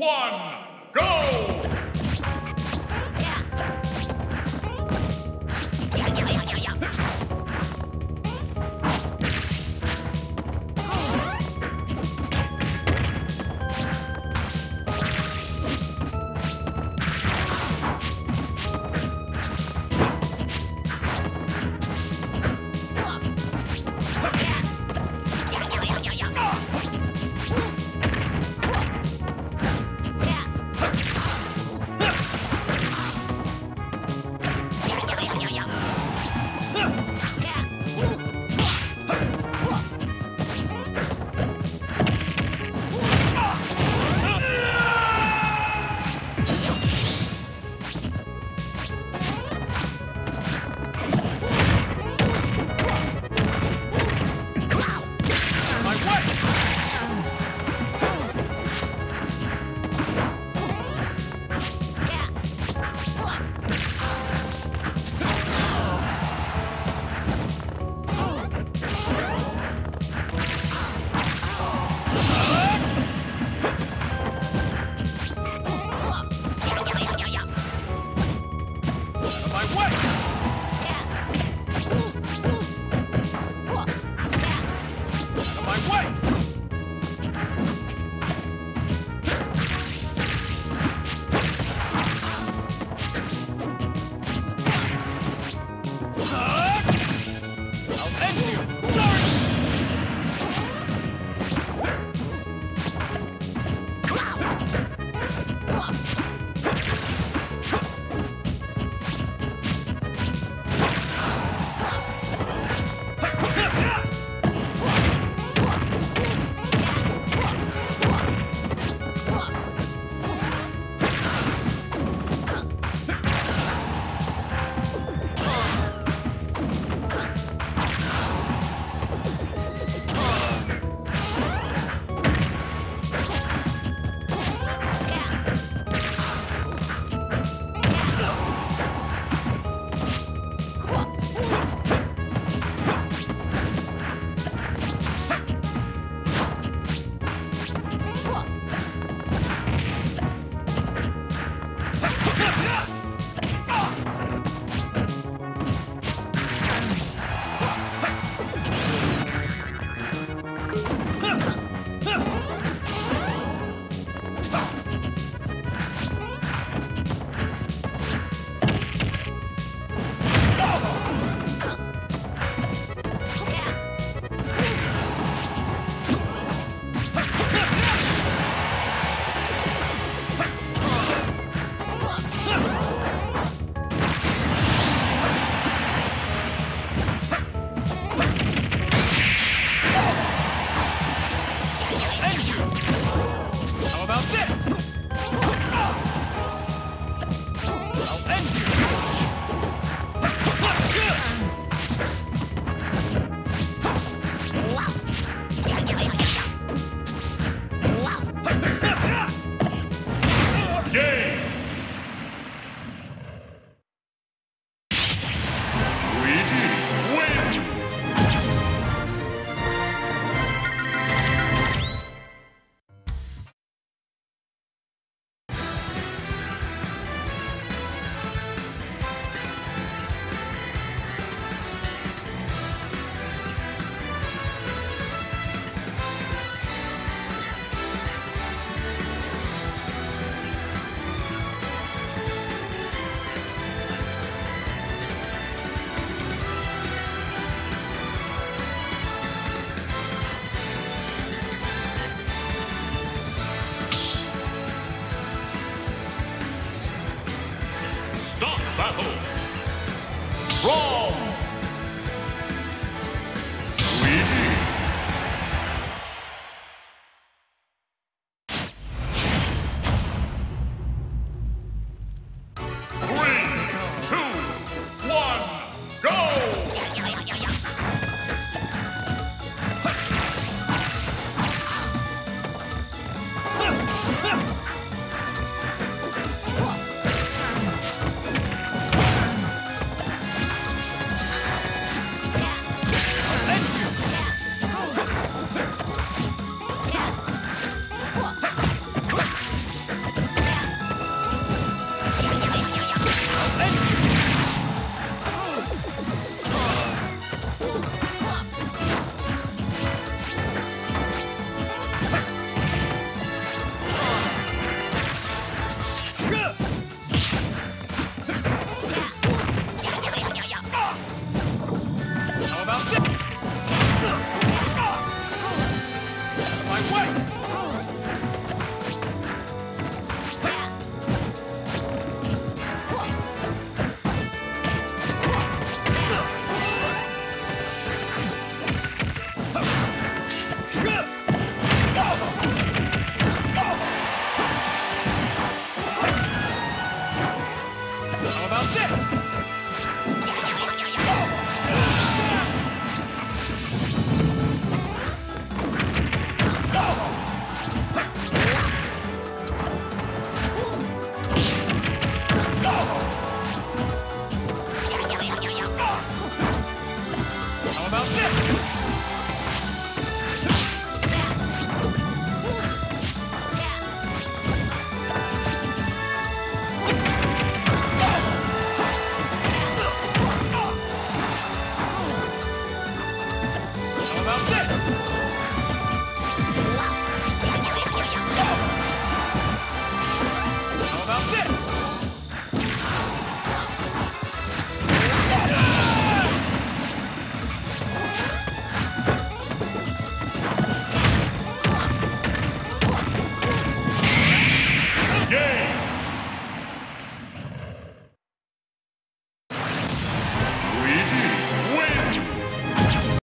one, battle! Brawl! This?